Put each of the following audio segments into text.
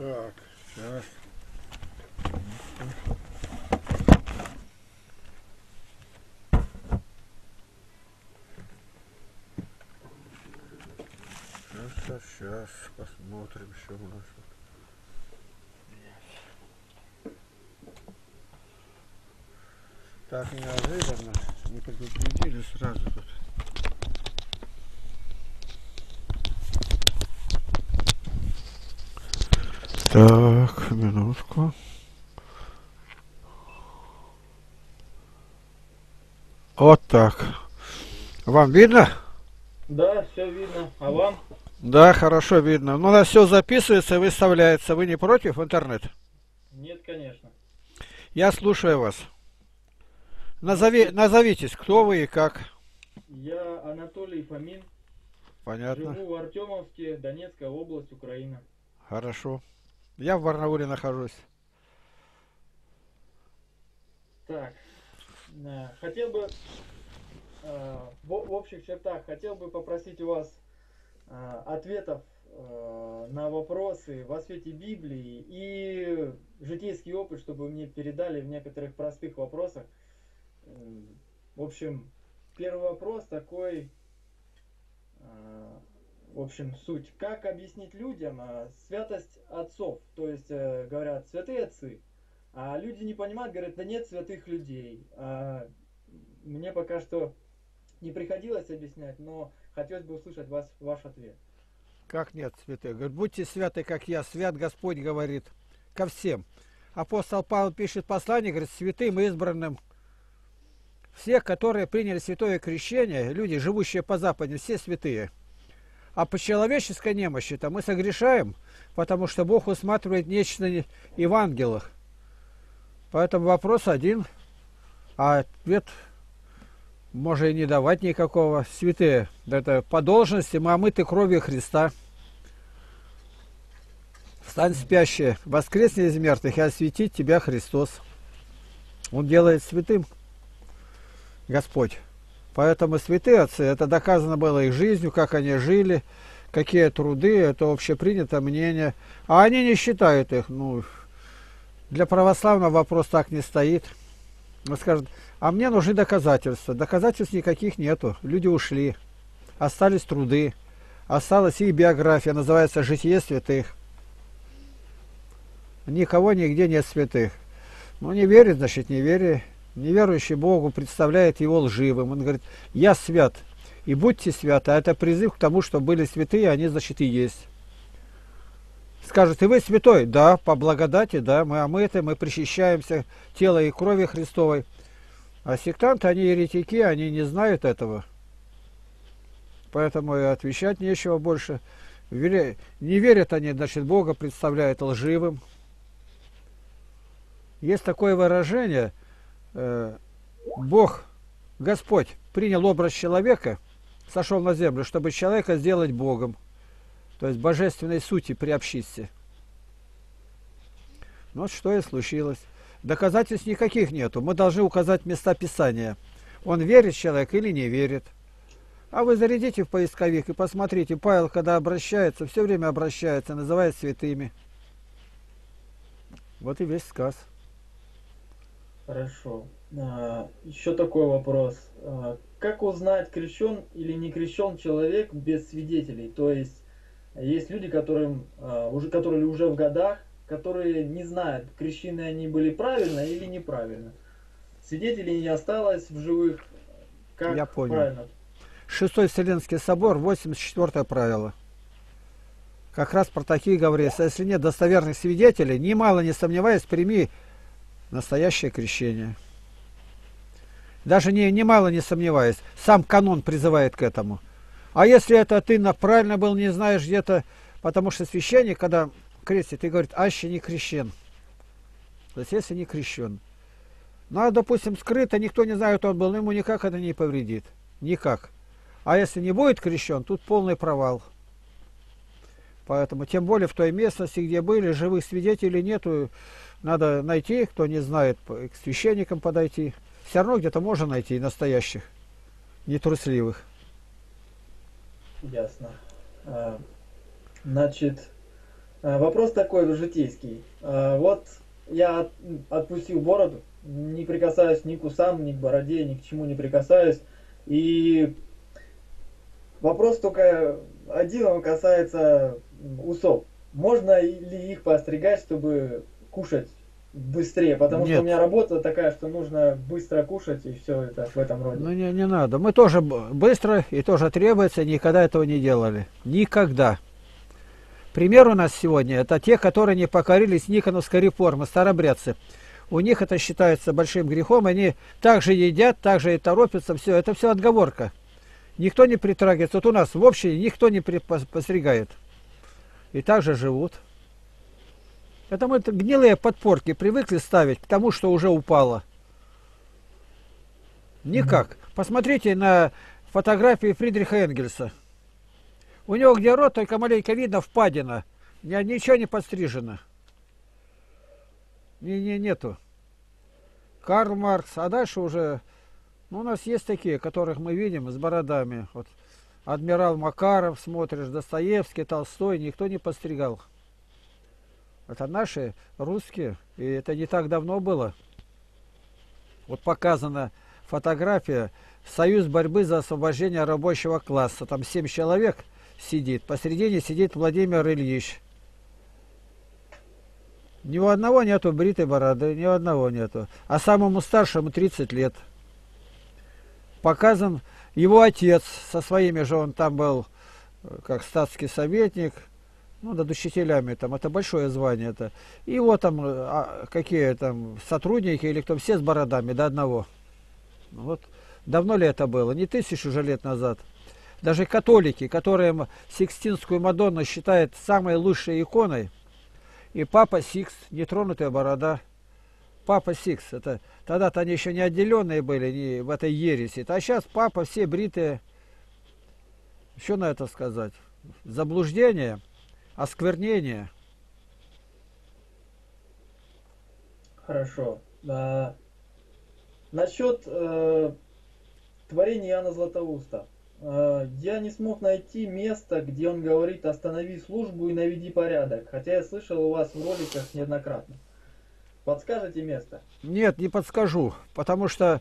Так, сейчас. Сейчас, сейчас, посмотрим, что у нас тут. Так неожиданно, не предупредили сразу тут. Так, минутку. Вот так. Вам видно? Да, все видно. А вам? Да, хорошо видно. Ну, у нас все записывается и выставляется. Вы не против интернет? Нет, конечно. Я слушаю вас. Назови, назовитесь, кто вы и как. Я Анатолий Фомин. Понятно. Живу в Артемовске, Донецкая область, Украина. Хорошо. Я в Барнауле нахожусь. Так, э, хотел бы э, в, общих чертах хотел бы попросить у вас э, ответов на вопросы во свете Библии и житейский опыт, чтобы вы мне передали в некоторых простых вопросах. В общем, первый вопрос такой, в общем, суть. Как объяснить людям э, святость отцов? То есть, э, говорят, святые отцы. А люди не понимают, говорят, да нет святых людей. А мне пока что не приходилось объяснять, но хотелось бы услышать вас, ваш ответ. Как нет, святые? Говорит, будьте святы, как я. Свят Господь говорит ко всем. Апостол Павел пишет послание, говорит, святым избранным. Всех, которые приняли святое крещение, люди, живущие по Западе, все святые. А по человеческой немощи-то мы согрешаем, потому что Бог усматривает нечто не- и в ангелах. Поэтому вопрос один, а ответ можно и не давать никакого. Святые, это по должности мы омыты кровью Христа. Встань спящие, воскресни из мертвых и осветит тебя Христос. Он делает святым Господь. Поэтому святые отцы, это доказано было их жизнью, как они жили, какие труды, это общепринятое мнение. А они не считают их, ну, для православного вопрос так не стоит. Он скажет, а мне нужны доказательства. Доказательств никаких нету. Люди ушли. Остались труды. Осталась их биография, называется «Житие святых». Никого нигде нет святых. Ну, не верит, значит, не верит. Неверующий Богу представляет его лживым. Он говорит, я свят, и будьте святы. А это призыв к тому, что были святые, они, значит, и есть. Скажет, и вы святой? Да, по благодати, да, мы омыты, мы причащаемся тела и крови Христовой. А сектанты, они еретики, они не знают этого. Поэтому и отвечать нечего больше. Не верят они, значит, Бога представляют лживым. Есть такое выражение, Бог, Господь, принял образ человека, сошел на землю, чтобы человека сделать Богом, то есть божественной сути приобщиться. Вот что и случилось. Доказательств никаких нету. Мы должны указать места Писания. Он верит человек или не верит. А вы зарядите в поисковик и посмотрите, Павел, когда обращается, все время обращается, называет святыми. Вот и весь сказ. Хорошо. А, еще такой вопрос. А, как узнать, крещен или не крещен человек без свидетелей? То есть есть люди, которым, а, уже, которые уже в годах, которые не знают, крещены они были правильно или неправильно. Свидетелей не осталось в живых. Как Я понял. правильно? Шестой Вселенский собор, 84 правило. Как раз про такие говорится. Если нет достоверных свидетелей, немало не сомневаясь, прими настоящее крещение. Даже не, немало не сомневаясь, сам канон призывает к этому. А если это ты на- правильно был, не знаешь где-то, потому что священник, когда крестит, и говорит, аще не крещен. То есть если не крещен. Ну, а, допустим, скрыто, никто не знает, он был, ему никак это не повредит. Никак. А если не будет крещен, тут полный провал. Поэтому, тем более в той местности, где были, живых свидетелей нету, надо найти, кто не знает, к священникам подойти. Все равно где-то можно найти настоящих, нетрусливых. Ясно. А, Значит, Э, вопрос такой житейский. Э, вот я отпустил бороду, не прикасаюсь ни к усам, ни к бороде, ни к чему не прикасаюсь. И вопрос только один, он касается усов. Можно ли их постригать, чтобы кушать быстрее, потому Нет. что у меня работа такая, что нужно быстро кушать и все это в этом роде. Ну не, не надо. Мы тоже быстро и тоже требуется, никогда этого не делали. Никогда. Пример у нас сегодня, это те, которые не покорились Никоновской реформы, старобрядцы. У них это считается большим грехом, они также едят, также и торопятся, все, это все отговорка. Никто не притрагивается. Вот у нас в общем никто не постригает. И также живут. Это мы гнилые подпорки привыкли ставить к тому, что уже упало. Никак. Посмотрите на фотографии Фридриха Энгельса. У него где рот, только маленько видно впадина. Ничего не подстрижено. Не, не, нету. Карл Маркс, а дальше уже... Ну, у нас есть такие, которых мы видим с бородами. Вот адмирал Макаров, смотришь, Достоевский, Толстой, никто не подстригал. Это наши русские, и это не так давно было. Вот показана фотография Союз борьбы за освобождение рабочего класса. Там семь человек сидит. Посередине сидит Владимир Ильич. Ни у одного нету бритой бороды, ни у одного нету. А самому старшему 30 лет. Показан его отец со своими же, он там был э, как статский советник – ну, над учителями, там, это большое звание. Это. И вот там, а, какие там сотрудники или кто, все с бородами до одного. Вот давно ли это было? Не тысячу уже лет назад. Даже католики, которые Сикстинскую Мадонну считают самой лучшей иконой, и Папа Сикс, нетронутая борода. Папа Сикс, это тогда-то они еще не отделенные были не в этой ереси. А сейчас папа все бритые. Что на это сказать? Заблуждение – осквернение. Хорошо. А, насчет э, творения Иоанна Златоуста. Э, я не смог найти место, где он говорит «останови службу и наведи порядок», хотя я слышал у вас в роликах неоднократно. Подскажете место? Нет, не подскажу, потому что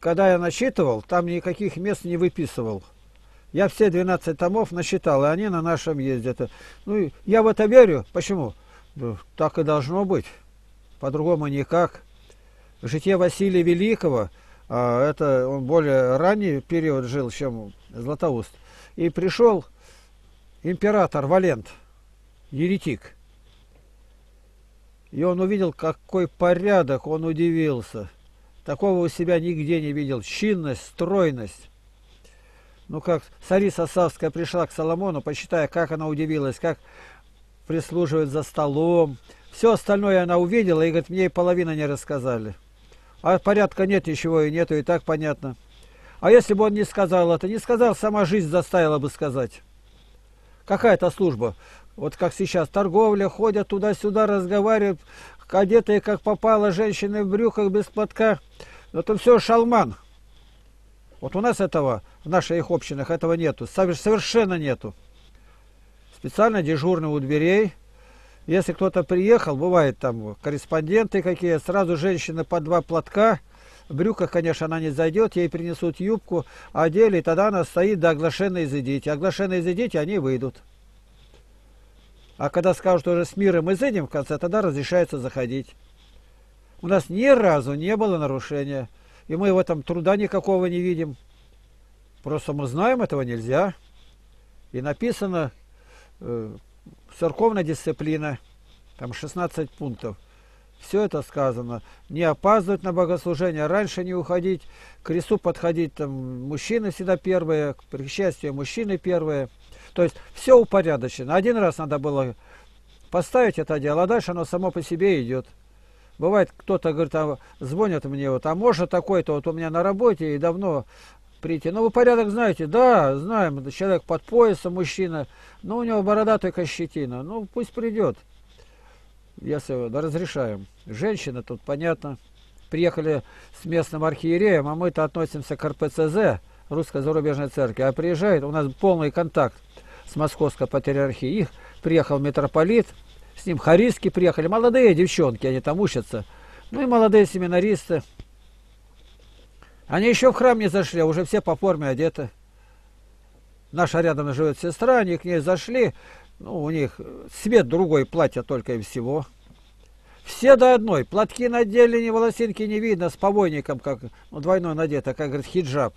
когда я начитывал, там никаких мест не выписывал. Я все 12 томов насчитал, и они на нашем ездят. Ну, я в это верю. Почему? Ну, так и должно быть. По-другому никак. Житие Василия Великого, а, это он более ранний период жил, чем Златоуст. И пришел император Валент, еретик. И он увидел, какой порядок, он удивился. Такого у себя нигде не видел. Чинность, стройность. Ну, как Сариса Савская пришла к Соломону, посчитая, как она удивилась, как прислуживает за столом. Все остальное она увидела, и говорит, мне и половина не рассказали. А порядка нет ничего, и нету, и так понятно. А если бы он не сказал это, не сказал, сама жизнь заставила бы сказать. Какая-то служба. Вот как сейчас, торговля, ходят туда-сюда, разговаривают, одетые как попало, женщины в брюках без платка. Это все шалман. Вот у нас этого, в наших общинах этого нету, совершенно нету. Специально дежурный у дверей. Если кто-то приехал, бывает там корреспонденты какие, сразу женщины по два платка, в брюках, конечно, она не зайдет, ей принесут юбку, одели, и тогда она стоит до оглашенной изыдите. Оглашенные изыдите, они выйдут. А когда скажут уже с миром изыдем в конце, тогда разрешается заходить. У нас ни разу не было нарушения. И мы в этом труда никакого не видим. Просто мы знаем, этого нельзя. И написано э, церковная дисциплина, там 16 пунктов. Все это сказано. Не опаздывать на богослужение, раньше не уходить, к кресту подходить, там мужчины всегда первые, к причастию мужчины первые. То есть все упорядочено. Один раз надо было поставить это дело, а дальше оно само по себе идет. Бывает, кто-то говорит, а, звонят мне, вот, а может такой-то вот у меня на работе и давно прийти. Ну, вы порядок знаете? Да, знаем. Человек под поясом, мужчина. Ну, у него борода только щетина. Ну, пусть придет. Если да, разрешаем. Женщина тут, понятно. Приехали с местным архиереем, а мы-то относимся к РПЦЗ, Русской зарубежной церкви. А приезжает, у нас полный контакт с Московской патриархией. Их приехал митрополит, С ним хариски приехали, молодые девчонки, они там учатся. Ну и молодые семинаристы. Они еще в храм не зашли, а уже все по форме одеты. Наша рядом живет сестра, они к ней зашли. Ну, у них цвет другой, платье только и всего. Все до одной. Платки надели, ни волосинки не видно, с повойником, как ну, двойной надето, как говорит, хиджаб.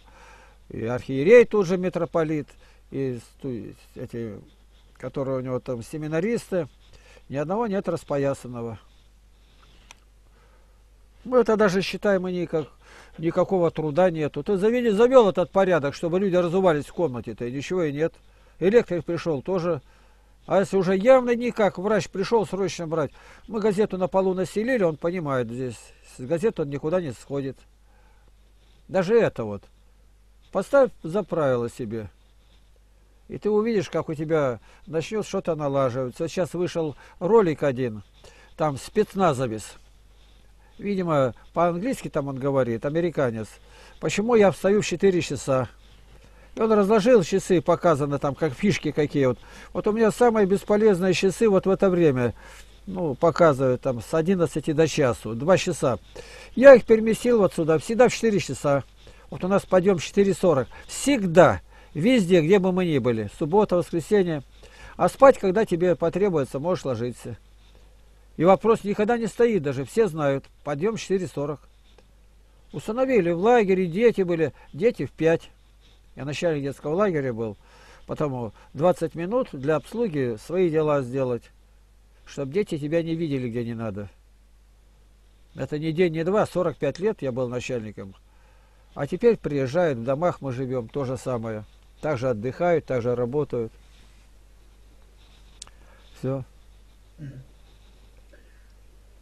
И архиерей тут же митрополит, и эти, которые у него там семинаристы. Ни одного нет распоясанного. Мы это даже считаем и никак, никакого труда нету. Ты завели, завел этот порядок, чтобы люди разувались в комнате-то, и ничего и нет. Электрик пришел тоже а если уже явно никак, врач пришел срочно брать, мы газету на полу населили, он понимает здесь. С газеты он никуда не сходит. Даже это вот. Поставь за правило себе. И ты увидишь, как у тебя начнет что-то налаживаться. Вот сейчас вышел ролик один, там спецназовец. Видимо, по-английски там он говорит, американец. Почему я встаю в 4 часа? И он разложил часы, показано там, как фишки какие. Вот, вот у меня самые бесполезные часы вот в это время. Ну, показывают там с 11 до часу, 2 часа. Я их переместил вот сюда, всегда в 4 часа. Вот у нас подъем 4.40. Всегда, везде, где бы мы ни были. Суббота, воскресенье. А спать, когда тебе потребуется, можешь ложиться. И вопрос никогда не стоит даже, все знают. Подъем 4.40. Установили в лагере, дети были, дети в 5. Я начальник детского лагеря был. Потому 20 минут для обслуги свои дела сделать, чтобы дети тебя не видели, где не надо. Это не день, не два, 45 лет я был начальником. А теперь приезжают, в домах мы живем, то же самое. Также отдыхают, также работают. Все.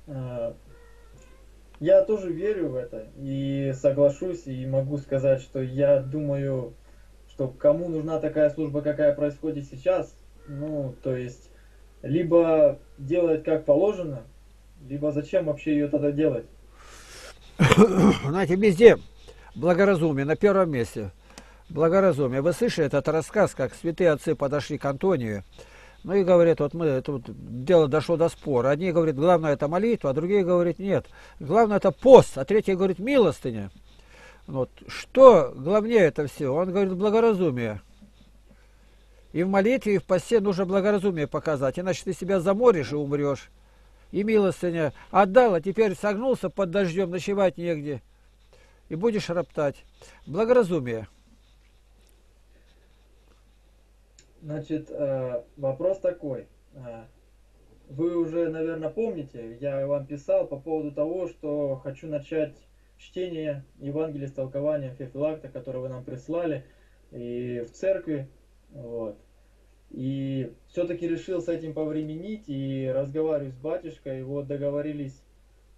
А, я тоже верю в это и соглашусь, и могу сказать, что я думаю, что кому нужна такая служба, какая происходит сейчас, ну, то есть, либо делать как положено, либо зачем вообще ее тогда делать? Знаете, везде благоразумие на первом месте. Благоразумие. Вы слышали этот рассказ, как святые отцы подошли к Антонию, ну и говорят, вот мы, тут дело дошло до спора. Одни говорят, главное это молитва, а другие говорят, нет. Главное это пост, а третий говорит, милостыня. Вот. Что главнее это все? Он говорит благоразумие. И в молитве, и в посте нужно благоразумие показать, иначе ты себя заморишь и умрешь. И милостыня отдал, а теперь согнулся под дождем, ночевать негде. И будешь роптать. Благоразумие. Значит, э, вопрос такой. Э, вы уже, наверное, помните, я вам писал по поводу того, что хочу начать чтение Евангелия с толкованием Феофилакта, которое вы нам прислали, и в церкви. Вот. И все-таки решил с этим повременить и разговариваю с батюшкой. Вот договорились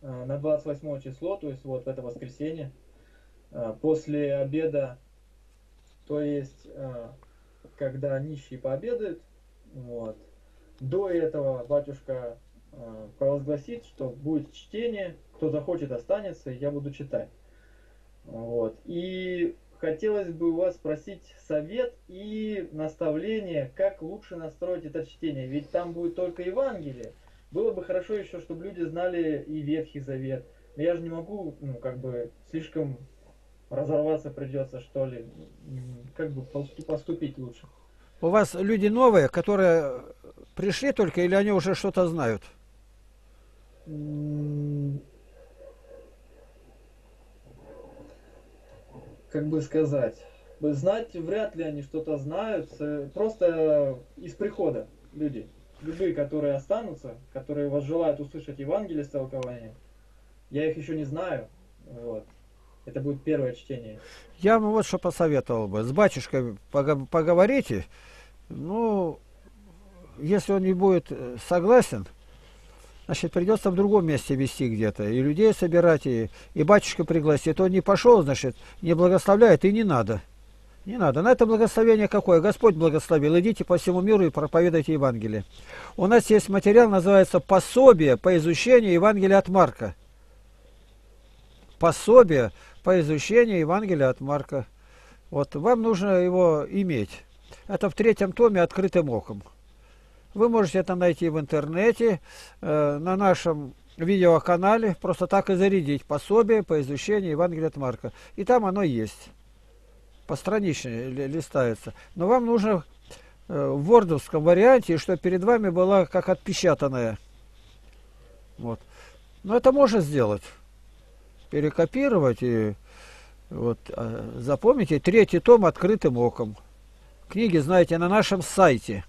э, на 28 число, то есть вот в это воскресенье, после обеда, то есть когда нищие пообедают, вот, до этого батюшка провозгласит, что будет чтение, кто захочет, останется, я буду читать. Вот. И хотелось бы у вас спросить совет и наставление, как лучше настроить это чтение. Ведь там будет только Евангелие. Было бы хорошо еще, чтобы люди знали и Ветхий Завет. Но я же не могу, ну, как бы, слишком разорваться придется, что ли. Как бы поступить лучше? У вас люди новые, которые пришли только, или они уже что-то знают? как бы сказать, знать вряд ли они что-то знают, просто из прихода люди, любые, которые останутся, которые вас желают услышать Евангелие с толкованием, я их еще не знаю, вот. Это будет первое чтение. Я бы вот что посоветовал бы. С батюшкой поговорите. Ну, если он не будет э, согласен, значит, придется в другом месте вести где-то, и людей собирать, и, и батюшка пригласит. Он не пошел, значит, не благословляет, и не надо. Не надо. На это благословение какое? Господь благословил. Идите по всему миру и проповедуйте Евангелие. У нас есть материал, называется «Пособие по изучению Евангелия от Марка». Пособие по изучению Евангелия от Марка. Вот вам нужно его иметь. Это в третьем томе открытым оком. Вы можете это найти в интернете, э, на нашем видеоканале, просто так и зарядить пособие по изучению Евангелия от Марка. И там оно есть. Постранично листается. Но вам нужно э, в вордовском варианте, что перед вами была как отпечатанная. Вот. Но это можно сделать. Перекопировать и вот, э, запомните, третий том открытым оком. Книги, знаете, на нашем сайте.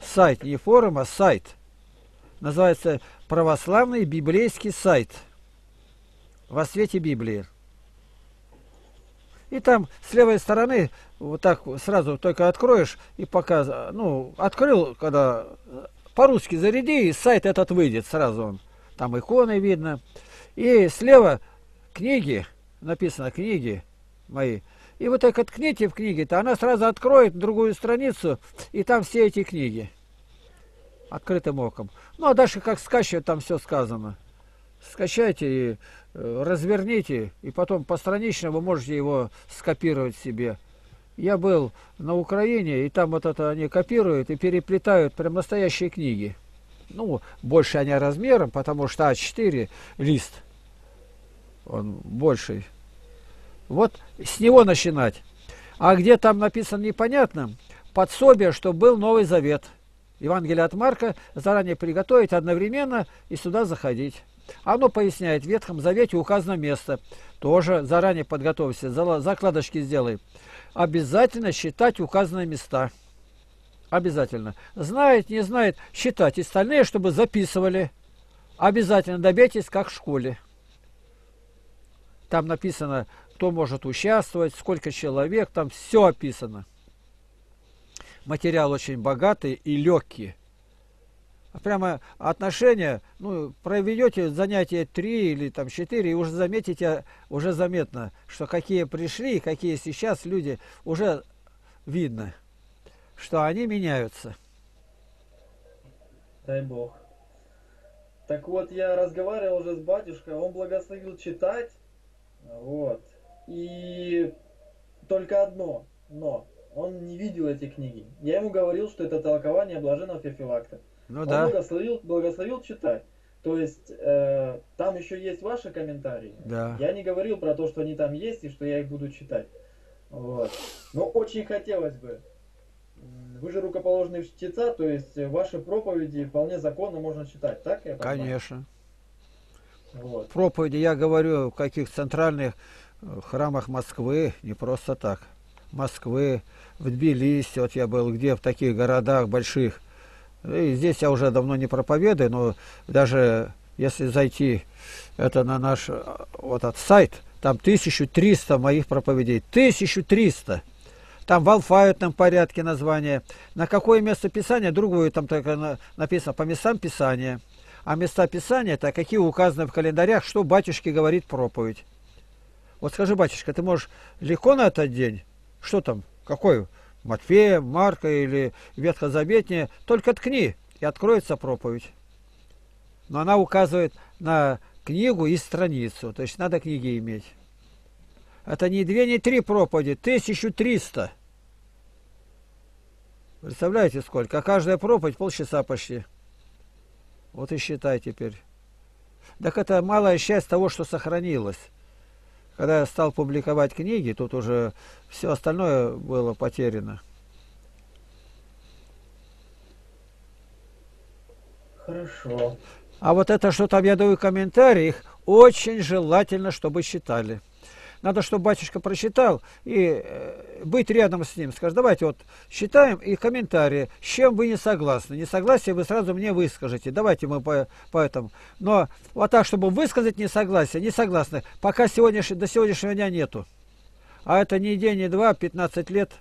Сайт, не форум, а сайт. Называется православный библейский сайт во свете Библии. И там с левой стороны вот так сразу только откроешь и пока, ну, открыл, когда по-русски заряди, и сайт этот выйдет сразу он. Там иконы видно. И слева книги, написано книги мои. И вот так откните в книге-то, она сразу откроет другую страницу, и там все эти книги. Открытым оком. Ну, а дальше как скачивать, там все сказано. Скачайте и э, разверните, и потом постранично вы можете его скопировать себе. Я был на Украине, и там вот это они копируют и переплетают прям настоящие книги. Ну, больше они размером, потому что А4 лист, он больший. Вот с него начинать. А где там написано непонятно, подсобие, что был Новый Завет. Евангелие от Марка заранее приготовить одновременно и сюда заходить. Оно поясняет, в Ветхом Завете указано место. Тоже заранее подготовься, закладочки сделай. Обязательно считать указанные места. Обязательно. Знает, не знает, считать. Остальные, чтобы записывали. Обязательно добейтесь, как в школе. Там написано, кто может участвовать, сколько человек, там все описано. Материал очень богатый и легкий. Прямо отношения, ну, проведете занятия три или там четыре, и уже заметите, уже заметно, что какие пришли, какие сейчас люди, уже видно, что они меняются. Дай Бог. Так вот, я разговаривал уже с батюшкой, он благословил читать, вот. И только одно, но он не видел эти книги. Я ему говорил, что это толкование блаженного Феофилакта. Ну он да. благословил, благословил читать. То есть э, там еще есть ваши комментарии. Да. Я не говорил про то, что они там есть и что я их буду читать. Вот. Но очень хотелось бы. Вы же рукоположные чтеца, то есть ваши проповеди вполне законно можно читать, так? Я понимаю? Конечно. Вот. Проповеди я говорю в каких центральных э, храмах Москвы, не просто так. Москвы, в Тбилиси, вот я был где, в таких городах больших. И здесь я уже давно не проповедую, но даже если зайти это на наш э, вот этот сайт, там 1300 моих проповедей. 1300! Там в алфавитном порядке название. На какое место Писания, другое там только написано по местам Писания. А места Писания это какие указаны в календарях, что батюшке говорит проповедь. Вот скажи, батюшка, ты можешь легко на этот день? Что там? Какой? Матфея, Марка или Ветхозаветнее? Только ткни, и откроется проповедь. Но она указывает на книгу и страницу. То есть надо книги иметь. Это не две, не три проповеди, 1300. Представляете сколько? А каждая проповедь полчаса почти. Вот и считай теперь. Так это малая часть того, что сохранилось. Когда я стал публиковать книги, тут уже все остальное было потеряно. Хорошо. А вот это, что там я даю комментарии, их очень желательно, чтобы читали. Надо, чтобы батюшка прочитал и э, быть рядом с ним. Скажет, давайте вот считаем и комментарии, с чем вы не согласны. Не согласие вы сразу мне выскажете. Давайте мы по, по этому. Но вот так, чтобы высказать несогласие, не согласны, пока сегодняш... до сегодняшнего дня нету. А это не день, не два, 15 лет.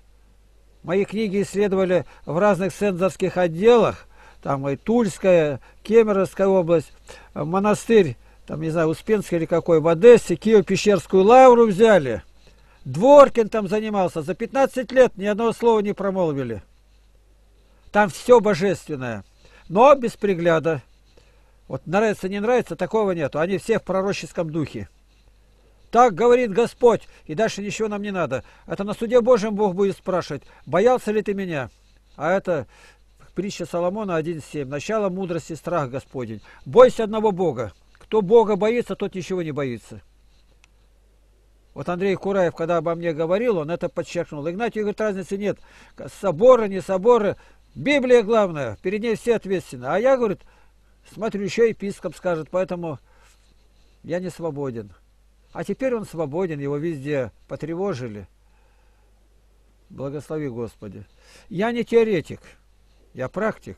Мои книги исследовали в разных цензорских отделах. Там и Тульская, Кемеровская область, монастырь там, не знаю, Успенский или какой, в Одессе, Киево-Пещерскую лавру взяли. Дворкин там занимался. За 15 лет ни одного слова не промолвили. Там все божественное. Но без пригляда. Вот нравится, не нравится, такого нету. Они все в пророческом духе. Так говорит Господь, и дальше ничего нам не надо. Это на суде Божьем Бог будет спрашивать, боялся ли ты меня? А это Притча Соломона 1.7. Начало мудрости, страх Господень. Бойся одного Бога. Кто Бога боится, тот ничего не боится. Вот Андрей Кураев, когда обо мне говорил, он это подчеркнул. Игнатий говорит, разницы нет. Соборы, не соборы. Библия главная, перед ней все ответственны. А я, говорит, смотрю, еще епископ скажет, поэтому я не свободен. А теперь он свободен, его везде потревожили. Благослови Господи. Я не теоретик, я практик.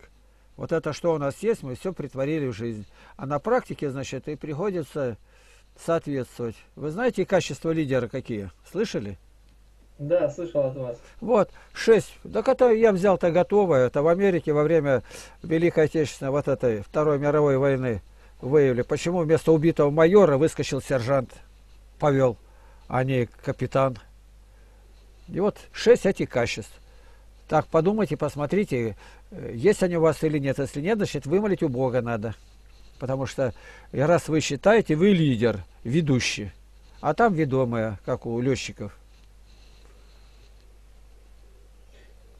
Вот это, что у нас есть, мы все притворили в жизнь. А на практике, значит, и приходится соответствовать. Вы знаете качества лидера какие? Слышали? Да, слышал от вас. Вот, шесть. Так это я взял-то готовое. Это в Америке во время Великой Отечественной, вот этой Второй мировой войны выявили. Почему вместо убитого майора выскочил сержант, повел, а не капитан. И вот шесть этих качеств. Так, подумайте, посмотрите, есть они у вас или нет. Если нет, значит, вымолить у Бога надо. Потому что раз вы считаете, вы лидер, ведущий. А там ведомые, как у летчиков.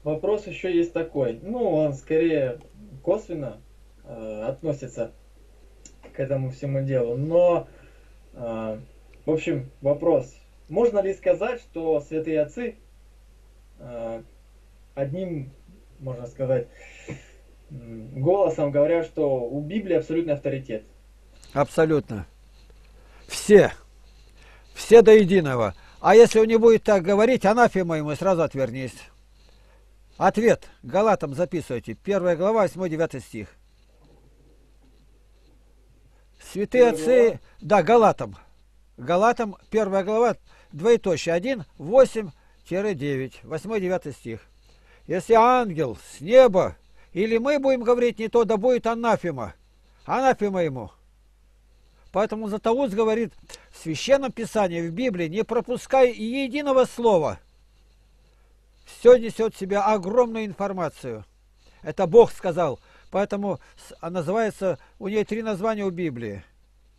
Вопрос еще есть такой. Ну, он скорее косвенно э, относится к этому всему делу. Но, э, в общем, вопрос. Можно ли сказать, что святые отцы э, одним, можно сказать, голосом говорят, что у Библии абсолютный авторитет? Абсолютно. Все. Все до единого. А если он не будет так говорить, анафема ему, сразу отвернись. Ответ. Галатам записывайте. Первая глава, 8-9 стих. Святые отцы... Да, Галатам. Галатам, первая глава, двоеточие 1, 8-9. 8-9 стих. Если ангел с неба, или мы будем говорить не то, да будет анафема. Анафема ему. Поэтому Златоуст говорит, в Священном Писании, в Библии, не пропускай и единого слова. Все несет в себя огромную информацию. Это Бог сказал. Поэтому называется, у нее три названия у Библии.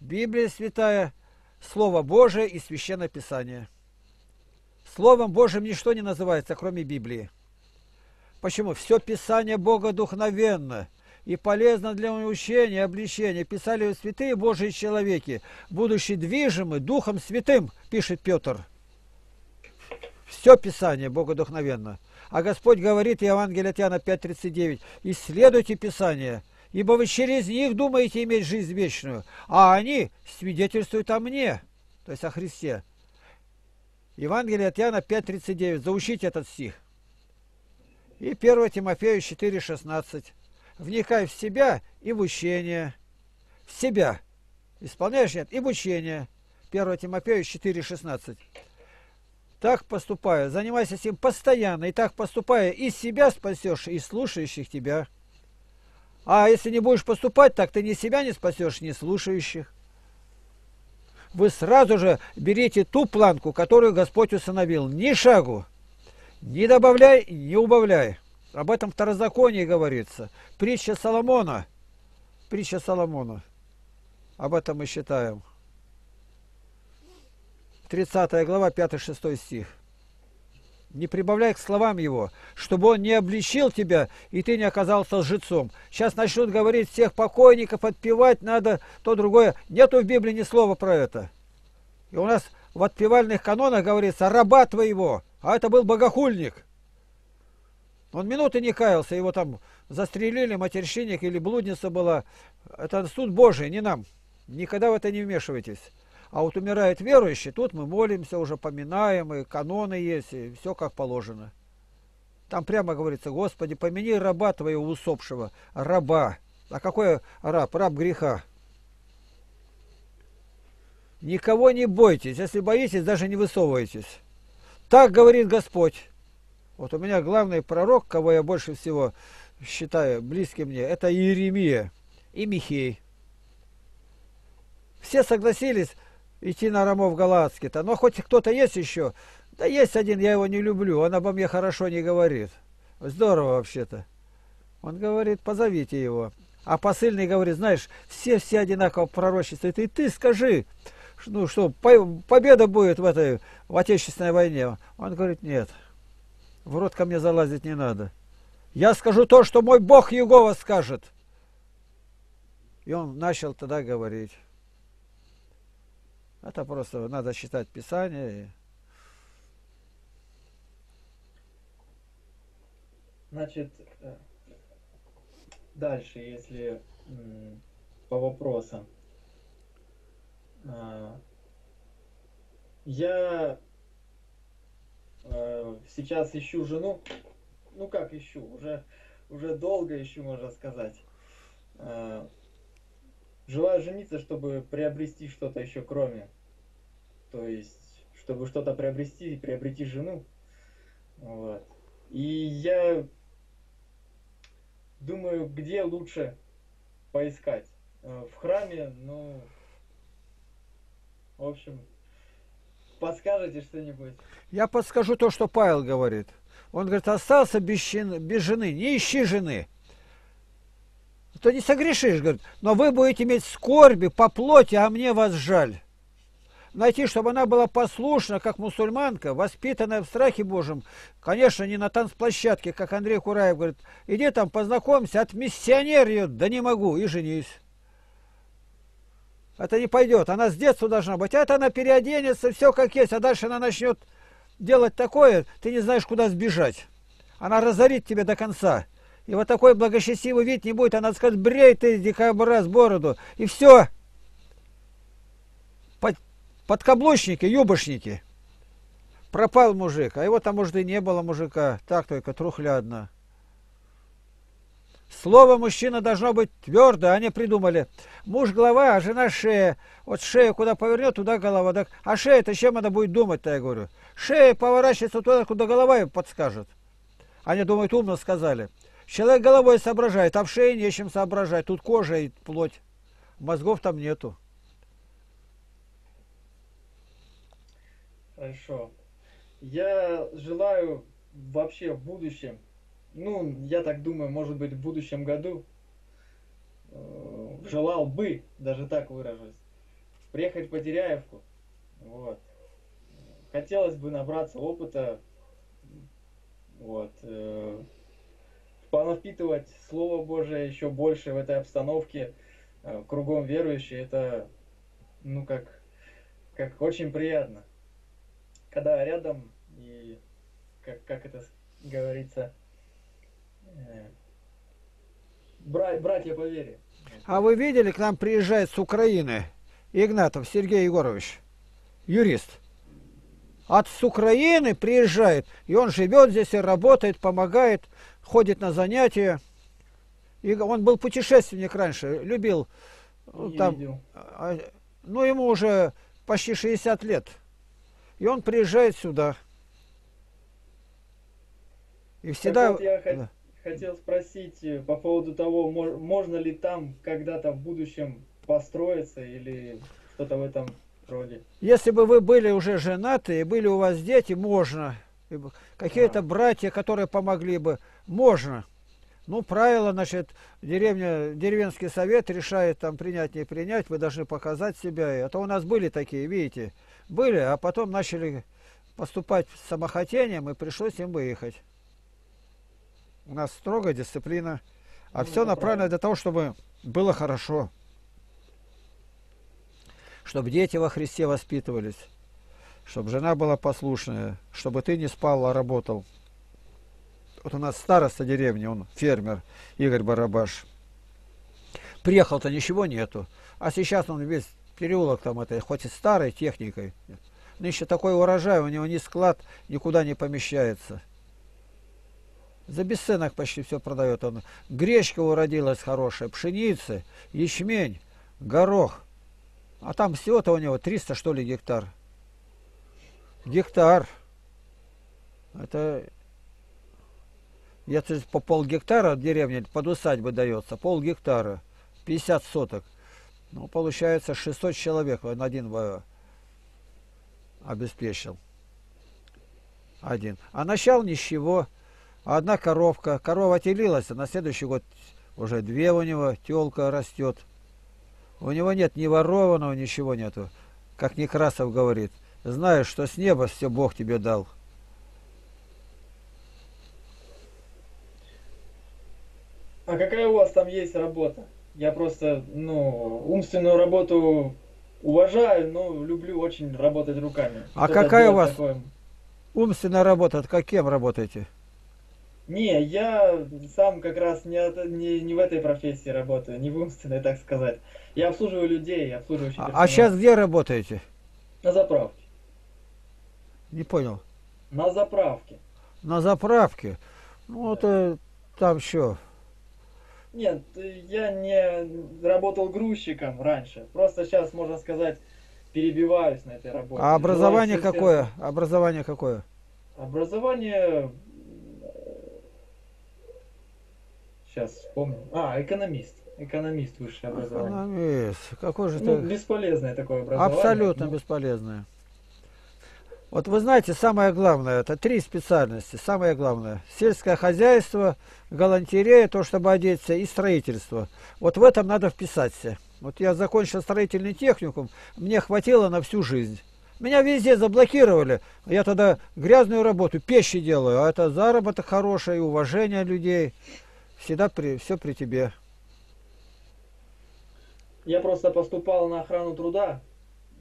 Библия святая, Слово Божие и Священное Писание. Словом Божьим ничто не называется, кроме Библии. Почему? Все Писание Бога духовенно и полезно для учения, обличения. Писали святые Божьи человеки, будучи движимы Духом Святым, пишет Петр. Все Писание Богодухновенно. А Господь говорит, Евангелие от Иоанна 5.39, исследуйте Писание, ибо вы через них думаете иметь жизнь вечную, а они свидетельствуют о мне, то есть о Христе. Евангелие от Иоанна 5.39, заучите этот стих. И 1 Тимофею 4.16. Вникай в себя и в учение. В себя. Исполняешь, нет, и в учение. 1 Тимофею 4.16. Так поступая, занимайся этим постоянно, и так поступая, и себя спасешь, и слушающих тебя. А если не будешь поступать так, ты ни себя не спасешь, ни слушающих. Вы сразу же берите ту планку, которую Господь установил. Ни шагу. Не добавляй, не убавляй. Об этом второзаконии говорится. Притча Соломона. Притча Соломона. Об этом мы считаем. 30 глава, 5-6 стих не прибавляй к словам его, чтобы он не обличил тебя, и ты не оказался лжецом. Сейчас начнут говорить всех покойников, отпевать надо, то другое. Нету в Библии ни слова про это. И у нас в отпевальных канонах говорится «раба твоего», а это был богохульник. Он минуты не каялся, его там застрелили, матерщинник или блудница была. Это суд Божий, не нам. Никогда в это не вмешивайтесь. А вот умирает верующий, тут мы молимся, уже поминаем, и каноны есть, и все как положено. Там прямо говорится, Господи, помяни раба твоего усопшего, раба. А какой раб? Раб греха. Никого не бойтесь, если боитесь, даже не высовывайтесь. Так говорит Господь. Вот у меня главный пророк, кого я больше всего считаю близким мне, это Иеремия и Михей. Все согласились, идти на Рамов Галацкий-то. Но хоть кто-то есть еще. Да есть один, я его не люблю, он обо мне хорошо не говорит. Здорово вообще-то. Он говорит, позовите его. А посыльный говорит, знаешь, все-все одинаково пророчествуют. И ты скажи, ну что, победа будет в этой в Отечественной войне. Он говорит, нет, в рот ко мне залазить не надо. Я скажу то, что мой Бог Егова скажет. И он начал тогда говорить. Это просто надо читать Писание. Значит, э, дальше, если по вопросам. А, я э, сейчас ищу жену. Ну как ищу? Уже, уже долго ищу, можно сказать. А, желаю жениться, чтобы приобрести что-то еще кроме. То есть, чтобы что-то приобрести, приобрести жену. Вот. И я думаю, где лучше поискать. Э, в храме, ну, в общем, подскажете что-нибудь? Я подскажу то, что Павел говорит. Он говорит, остался без, без жены, не ищи жены. То не согрешишь, говорит, но вы будете иметь скорби по плоти, а мне вас жаль. Найти, чтобы она была послушна, как мусульманка, воспитанная в страхе Божьем. Конечно, не на танцплощадке, как Андрей Кураев говорит, иди там познакомься, от миссионер ее, да не могу, и женись. Это не пойдет. Она с детства должна быть. Это она переоденется, все как есть. А дальше она начнет делать такое, ты не знаешь, куда сбежать. Она разорит тебя до конца. И вот такой благочестивый вид не будет. Она скажет, брей ты, дикобраз, бороду. И все. Под, подкаблучники, юбошники. Пропал мужик. А его там, может, и не было мужика. Так только трухля одна. Слово мужчина должно быть твердое, они придумали. Муж голова, а жена шея. Вот шея куда повернет, туда голова. Так, а шея-то чем она будет думать-то, я говорю. Шея поворачивается туда, куда голова им подскажет. Они думают, умно сказали. Человек головой соображает, а в шее нечем соображать. Тут кожа и плоть. Мозгов там нету. Хорошо. Я желаю вообще в будущем ну, я так думаю, может быть, в будущем году э, желал бы, даже так выражусь, приехать в Потеряевку. Вот. Хотелось бы набраться опыта, вот, э, понапитывать Слово Божие еще больше в этой обстановке, э, кругом верующие, это, ну, как, как очень приятно. Когда рядом и, как, как это говорится, братья по вере. А вы видели, к нам приезжает с Украины Игнатов Сергей Егорович, юрист. От с Украины приезжает, и он живет здесь, и работает, помогает, ходит на занятия. И он был путешественник раньше, любил ну, там, а, ну ему уже почти 60 лет. И он приезжает сюда. И всегда... Вот я да хотел спросить э, по поводу того, можно ли там когда-то в будущем построиться или что-то в этом роде. Если бы вы были уже женаты и были у вас дети, можно. Какие-то а. братья, которые помогли бы, можно. Ну, правило, значит, деревня, деревенский совет решает там принять, не принять, вы должны показать себя. А то у нас были такие, видите, были, а потом начали поступать с самохотением, и пришлось им выехать. У нас строгая дисциплина. А ну, все направлено для того, чтобы было хорошо. Чтобы дети во Христе воспитывались. Чтобы жена была послушная. Чтобы ты не спал, а работал. Вот у нас староста деревни, он фермер, Игорь Барабаш. Приехал-то ничего нету. А сейчас он весь переулок там это, хоть и старой техникой. Но еще такой урожай, у него ни склад никуда не помещается. За бесценок почти все продает он. Гречка уродилась хорошая, пшеница, ячмень, горох. А там всего-то у него 300 что ли гектар. Гектар. Это если по пол гектара деревня под усадьбы дается, пол гектара, 50 соток. Ну, получается 600 человек он один обеспечил. Один. А начал ничего одна коровка, корова телилась, а на следующий год уже две у него, телка растет. У него нет ни ворованного, ничего нету. Как Некрасов говорит, знаешь, что с неба все Бог тебе дал. А какая у вас там есть работа? Я просто, ну, умственную работу уважаю, но люблю очень работать руками. А какая у вас- такое. Умственная работа, от каким работаете? Не, я сам как раз не, от- не, не в этой профессии работаю, не в умственной, так сказать. Я обслуживаю людей, обслуживающий А, персонал. а сейчас где работаете? На заправке. Не понял. На заправке. На заправке. Ну, это там что? Нет, я не работал грузчиком раньше. Просто сейчас, можно сказать, перебиваюсь на этой работе. А образование Желаю какое? Образование какое? Образование... Сейчас вспомню. А, экономист. Экономист высшее образование. Экономист. Какой же Ну, ты... бесполезное такое образование. Абсолютно Ну, бесполезное. Вот вы знаете, самое главное, это три специальности. Самое главное. Сельское хозяйство, галантерея, то, чтобы одеться, и строительство. Вот в этом надо вписаться. Вот я закончил строительный техникум, мне хватило на всю жизнь. Меня везде заблокировали. Я тогда грязную работу, печи делаю, а это заработок хороший, уважение людей. Всегда при, все при тебе. Я просто поступал на охрану труда.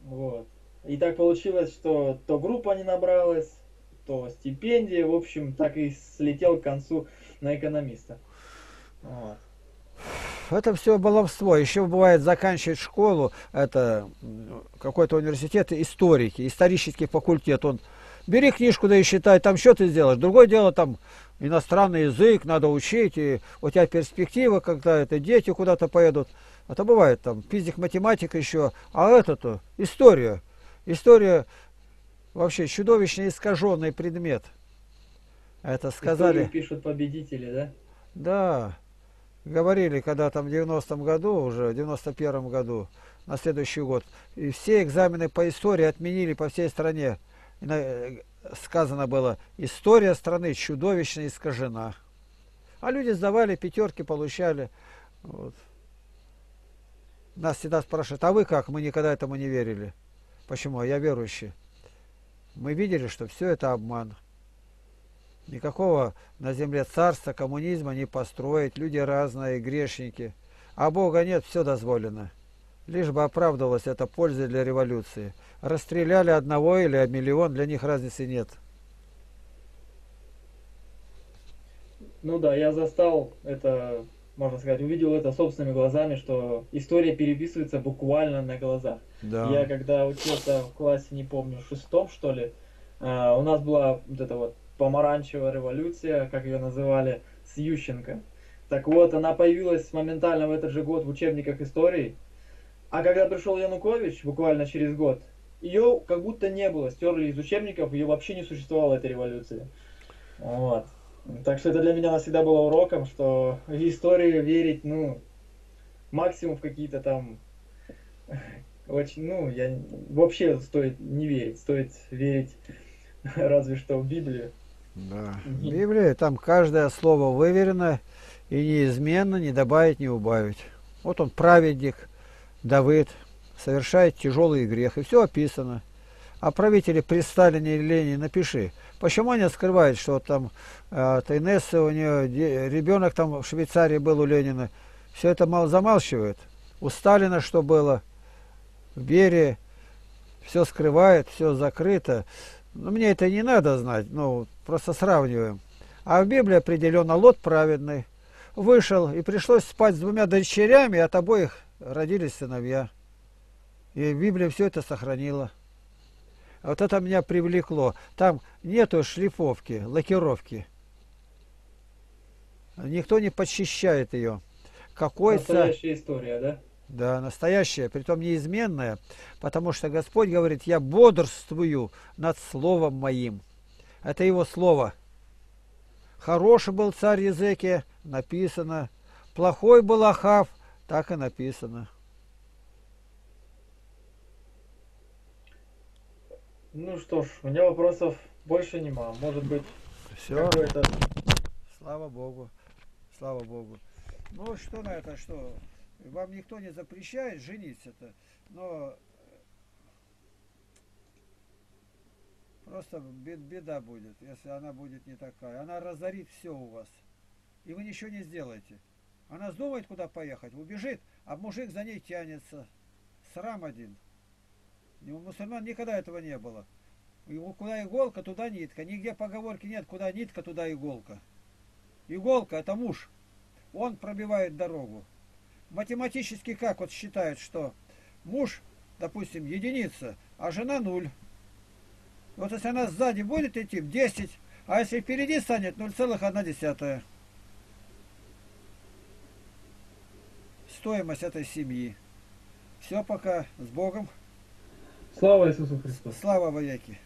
Вот. И так получилось, что то группа не набралась, то стипендия. В общем, так и слетел к концу на экономиста. Вот. Это все баловство. Еще бывает заканчивать школу, это какой-то университет, историки, исторический факультет. Он бери книжку, да и считай, там что ты сделаешь. Другое дело, там иностранный язык надо учить, и у тебя перспектива, когда это дети куда-то поедут. Это бывает там физик, математика еще, а это-то история. История вообще чудовищно искаженный предмет. Это сказали. Историю пишут победители, да? Да, говорили, когда там в 90-м году, уже в 91-м году, на следующий год, и все экзамены по истории отменили по всей стране. Сказано было, история страны чудовищно искажена. А люди сдавали, пятерки получали. Вот. Нас всегда спрашивают, а вы как? Мы никогда этому не верили. Почему? Я верующий. Мы видели, что все это обман. Никакого на земле царства, коммунизма не построить. Люди разные, грешники. А Бога нет, все дозволено. Лишь бы оправдывалась эта польза для революции. Расстреляли одного или миллион, для них разницы нет. Ну да, я застал это, можно сказать, увидел это собственными глазами, что история переписывается буквально на глазах. Да. Я когда учился в классе, не помню, в шестом, что ли, а, у нас была вот эта вот помаранчевая революция, как ее называли, с Ющенко. Так вот, она появилась моментально в этот же год в учебниках истории. А когда пришел Янукович, буквально через год, ее как будто не было, стерли из учебников, ее вообще не существовало, этой революции. Вот. Так что это для меня навсегда было уроком, что в историю верить, ну, максимум в какие-то там очень, ну, я вообще стоит не верить, стоит верить разве что в Библию. Да. Библии там каждое слово выверено и неизменно не добавить, не убавить. Вот он праведник, Давыд, совершает тяжелый грех, и все описано. А правители при Сталине или Ленине напиши. Почему они скрывают, что там э, Тайнесса у нее, де- ребенок там в Швейцарии был у Ленина. Все это мало замалчивает. У Сталина что было, в Берии, все скрывает, все закрыто. Но мне это не надо знать, ну, просто сравниваем. А в Библии определенно Лот праведный. Вышел и пришлось спать с двумя дочерями, от обоих родились сыновья. И Библия все это сохранила. А вот это меня привлекло. Там нету шлифовки, лакировки. Никто не подчищает ее. Какой. Настоящая история, да? Да, настоящая, притом неизменная, потому что Господь говорит, я бодрствую над словом моим. Это его слово. Хороший был царь Езекия, написано. Плохой был Ахав, так и написано. Ну что ж, у меня вопросов больше нема. Может быть, Все, какой-то... слава Богу, слава Богу. Ну что на это, что? Вам никто не запрещает жениться-то, но просто бе- беда будет, если она будет не такая. Она разорит все у вас. И вы ничего не сделаете. Она думает, куда поехать, убежит, а мужик за ней тянется. Срам один. У мусульман никогда этого не было. Ему куда иголка, туда нитка. Нигде поговорки нет, куда нитка, туда иголка. Иголка это муж. Он пробивает дорогу. Математически как вот считают, что муж, допустим, единица, а жена нуль. Вот если она сзади будет идти, 10, а если впереди станет 0,1. Стоимость этой семьи. Все пока с Богом. Слава Иисусу Христу! Слава вояки!